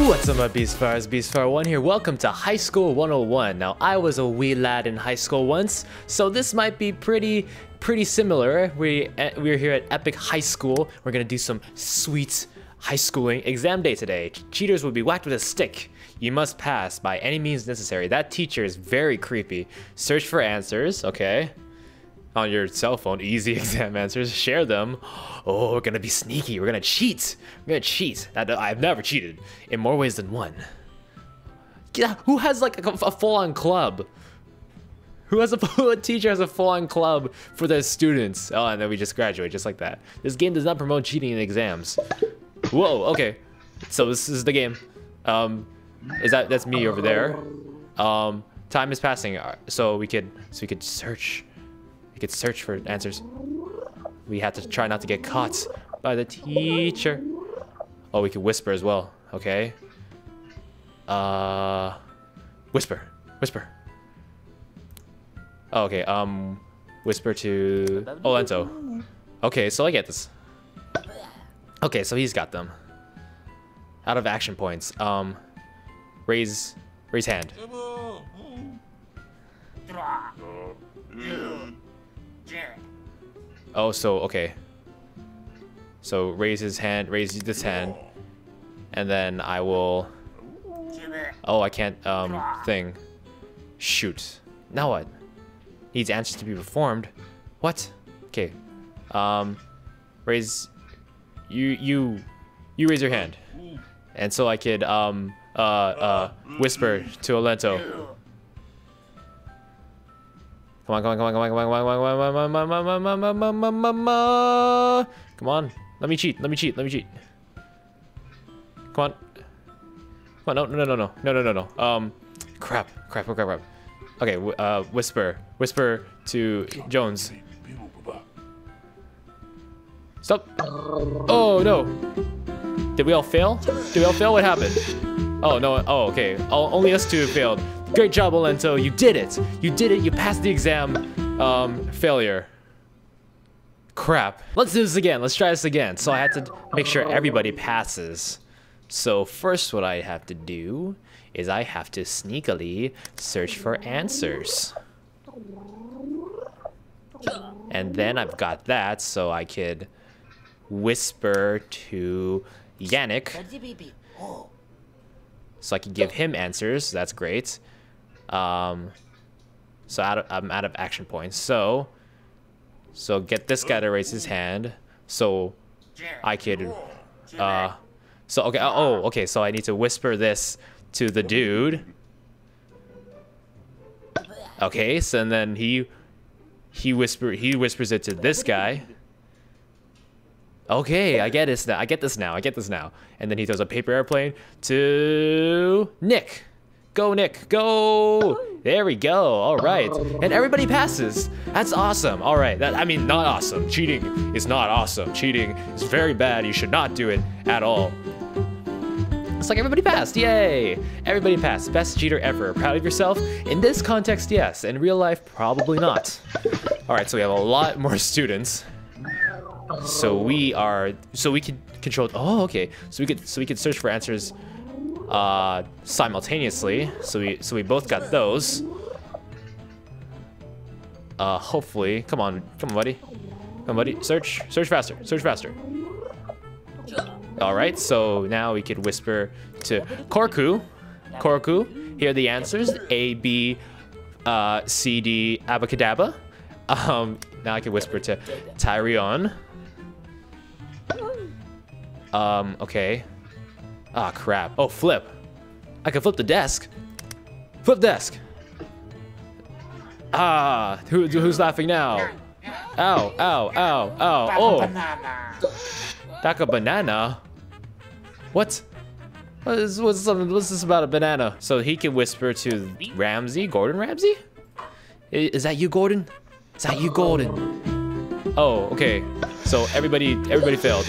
What's up my Beastfighters, Beastfighter1 here, welcome to High School 101. Now I was a wee lad in high school once, so this might be pretty, pretty similar. We, eh, we're here at Epic High School, we're gonna do some sweet high schooling exam day today. Cheaters will be whacked with a stick. You must pass by any means necessary. That teacher is very creepy. Search for answers, okay on your cell phone, easy exam answers, share them. Oh, we're gonna be sneaky. We're gonna cheat. We're gonna cheat. I've never cheated in more ways than one. Yeah, who has like a, a full-on club? Who has a, a teacher has a full-on club for their students? Oh, and then we just graduate just like that. This game does not promote cheating in exams. Whoa, okay. So this is the game. Um, is that that's me over there? Um, time is passing, uh, so we could so we could search we could search for answers. We had to try not to get caught by the teacher. Oh, we could whisper as well. Okay. Uh, whisper, whisper. Oh, okay. Um, whisper to Olento. Okay, so I get this. Okay, so he's got them. Out of action points. Um, raise, raise hand. Oh, so, okay. So raise his hand, raise this hand, and then I will... Oh, I can't, um, thing. Shoot. Now what? Needs answers to be performed. What? Okay. Um, raise... You, you, you raise your hand. And so I could, um, uh, uh, whisper to Olento. Come on, come on, come on, come on, come on, come on, come on, come on, come on, come on, come on, come on, come on. Let me cheat, let me cheat, let me cheat. Come on. Come on, no, no, no, no, no, no, no, no. Um, crap, crap, crap, crap. Okay, uh, whisper, whisper to Jones. Stop. Oh, no. Did we all fail? Did we all fail? What happened? Oh, no. Oh, okay. Only us two failed. Great job, Olento. You did it. You did it. You passed the exam. Um, failure. Crap. Let's do this again. Let's try this again. So I had to make sure everybody passes. So first what I have to do is I have to sneakily search for answers. And then I've got that so I could whisper to Yannick. So I can give him answers. That's great. Um, so out of, I'm out of action points. So, so get this guy to raise his hand. So I could, uh, so okay. Oh, okay. So I need to whisper this to the dude. Okay. So and then he, he whisper he whispers it to this guy. Okay, I get this now. I get this now. I get this now. And then he throws a paper airplane to Nick. Go, Nick. Go. There we go. All right. And everybody passes. That's awesome. All right. That I mean, not awesome. Cheating is not awesome. Cheating is very bad. You should not do it at all. It's like everybody passed. Yay. Everybody passed. Best cheater ever. Proud of yourself? In this context, yes. In real life, probably not. All right. So we have a lot more students. So we are, so we can control, oh, okay. So we could, so we could search for answers uh, simultaneously. So we so we both got those. Uh, hopefully, come on, come on, buddy, come on, buddy. Search, search faster, search faster. All right, so now we could whisper to Korku. Korku, here are the answers: A, B, uh, C, D, Abacadabra. Um, now I can whisper to Tyrion. Um, okay. Ah, oh, crap. Oh, flip. I can flip the desk. Flip desk. Ah, who, who's laughing now? Ow, ow, ow, ow. Oh. Back a banana? What? What is, what's, what's this about a banana? So he can whisper to Ramsey, Gordon Ramsay? Is that you, Gordon? Is that you, Gordon? Oh, okay. So everybody, everybody failed.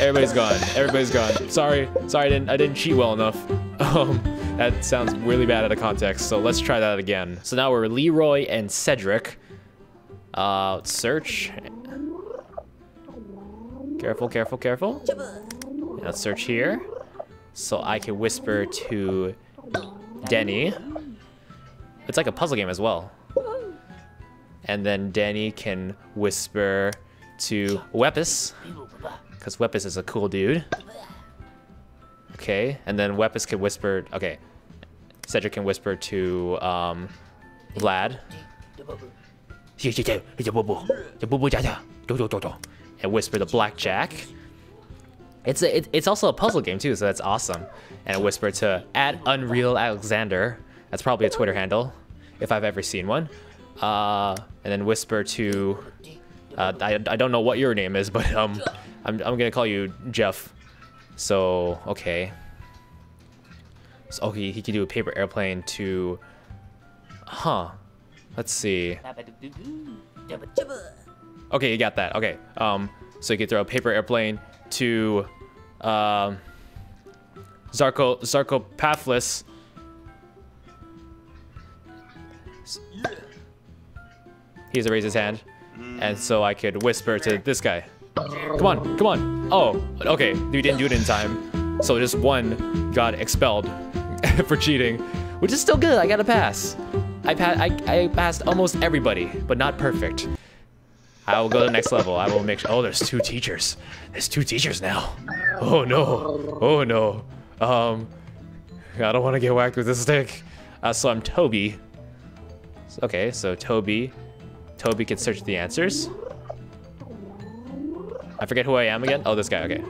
Everybody's gone. Everybody's gone. Sorry. Sorry, I didn't, I didn't cheat well enough. Um, that sounds really bad out of context, so let's try that again. So now we're Leroy and Cedric. Uh, search. Careful, careful, careful. Let's search here. So I can whisper to Denny. It's like a puzzle game as well. And then Danny can whisper to Weppus. Because Weppus is a cool dude. Okay, and then Weppus can whisper. Okay, Cedric can whisper to um, Vlad. And whisper to Blackjack. It's a, it, it's also a puzzle game too, so that's awesome. And whisper to at Unreal Alexander. That's probably a Twitter handle, if I've ever seen one. Uh, and then whisper to. Uh, I, I don't know what your name is, but um, I'm I'm gonna call you Jeff. So okay. So okay, he can do a paper airplane to. Huh. Let's see. Okay, you got that. Okay. Um. So you can throw a paper airplane to, um, Zarko Zarkopathless. He has to raise his hand, and so I could whisper to this guy. Come on, come on. Oh, okay. We didn't do it in time, so just one got expelled for cheating, which is still good. I got a pass. I, pa I, I passed almost everybody, but not perfect. I will go to the next level. I will make sure. Oh, there's two teachers. There's two teachers now. Oh no. Oh no. Um, I don't want to get whacked with this stick. Uh, so I'm Toby. Okay, so Toby. Toby can search the answers. I forget who I am again. Oh, this guy. Okay.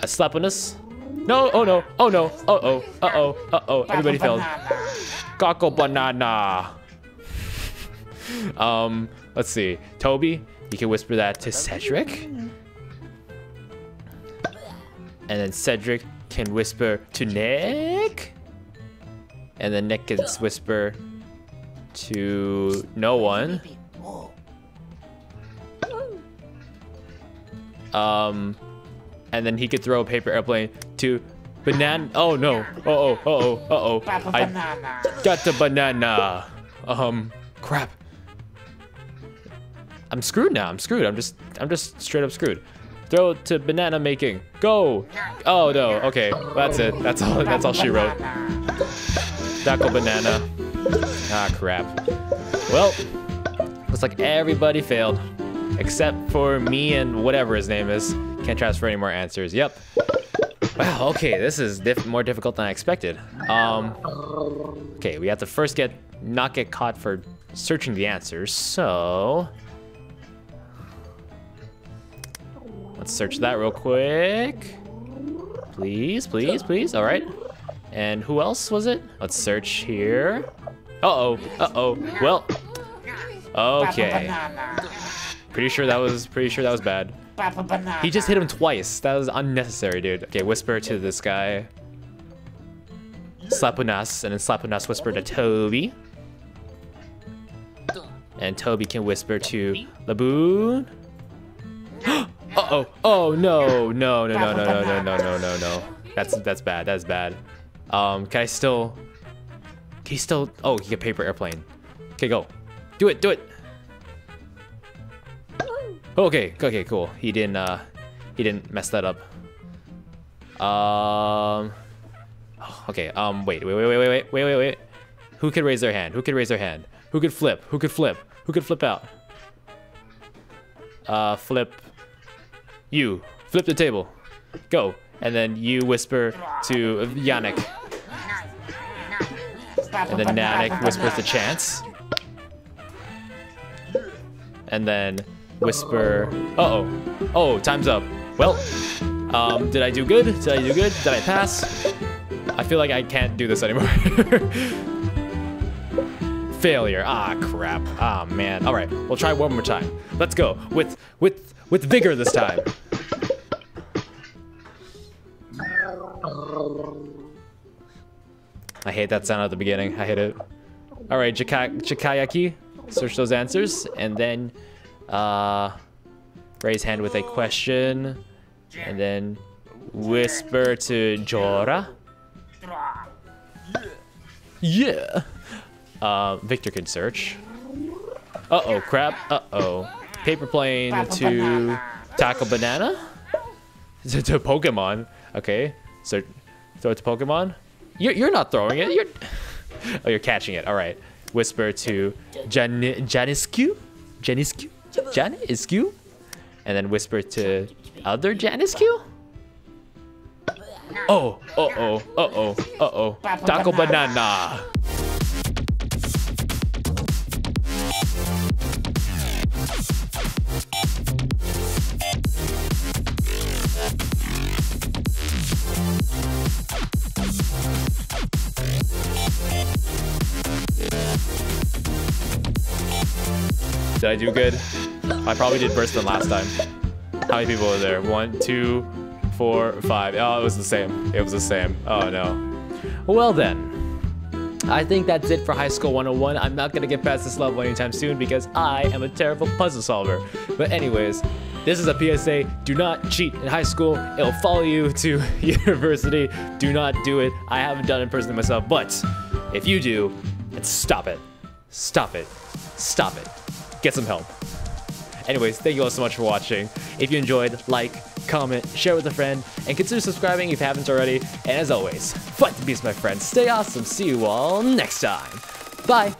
A slap on us. No. Oh no. Oh no. Uh oh. Uh oh. Uh oh. Everybody failed. Coco banana. um. Let's see. Toby. You can whisper that to Cedric. And then Cedric can whisper to Nick. And then Nick can whisper to no one. Um, and then he could throw a paper airplane to banana. Oh no! Oh oh! oh oh! Uh oh! I got the banana. Um, crap. I'm screwed now. I'm screwed. I'm just I'm just straight up screwed. Throw to banana making. Go. Oh no. Okay. That's it. That's all. That's all she wrote. Taco banana. Ah crap. Well, looks like everybody failed, except for me and whatever his name is. Can't transfer any more answers. Yep. Wow. Okay. This is diff more difficult than I expected. Um. Okay. We have to first get not get caught for searching the answers. So. Let's search that real quick. Please, please, please. All right. And who else was it? Let's search here. Uh-oh. Uh-oh. Well. Okay. Pretty sure that was pretty sure that was bad. He just hit him twice. That was unnecessary, dude. Okay, whisper to this guy. Slapunas, and then Slapunas whisper to Toby. And Toby can whisper to Laboon. Uh-oh. Oh, no. No, no, no, no, no, no, no, no, no, no. That's that's bad. That's bad. Um, can I still... Can he still... Oh, he can paper airplane. Okay, go. Do it, do it. Okay, okay, cool. He didn't, uh... He didn't mess that up. Um... Okay, um, wait, wait, wait, wait, wait, wait, wait, wait, wait. Who could raise their hand? Who could raise their hand? Who could flip? Who could flip? Who could flip out? Uh, flip... You. Flip the table. Go. And then you whisper to Yannick. And then Yannick whispers to Chance. And then whisper... Uh-oh. Oh, time's up. Well, um, did I do good? Did I do good? Did I pass? I feel like I can't do this anymore. Failure. Ah, crap. Ah, man. All right, we'll try one more time. Let's go. With, with, with vigor this time. I hate that sound at the beginning. I hate it. All right, Chikayaki, search those answers, and then uh, raise hand with a question, and then whisper to Jora. Yeah. Uh, Victor can search. Uh-oh, crap. Uh-oh. Paper plane to tackle banana? to, to Pokemon. Okay. So Throw it to Pokemon. You're, you're not throwing it. You're oh, you're catching it. All right. Whisper to Jan Janiscu, Janiscu, Janiscu, and then whisper to other. Oh, uh oh, uh oh, uh oh. Taco banana. Did I do good? I probably did worse than last time. How many people were there? One, two, four, five. Oh, it was the same. It was the same. Oh no. Well then. I think that's it for High School 101. I'm not gonna get past this level anytime soon because I am a terrible puzzle solver. But anyways, this is a PSA. Do not cheat in high school. It'll follow you to university. Do not do it. I haven't done it personally myself, but if you do, then stop it. Stop it. Stop it get some help. Anyways, thank you all so much for watching. If you enjoyed, like, comment, share with a friend, and consider subscribing if you haven't already. And as always, fight the beast, my friends. Stay awesome. See you all next time. Bye.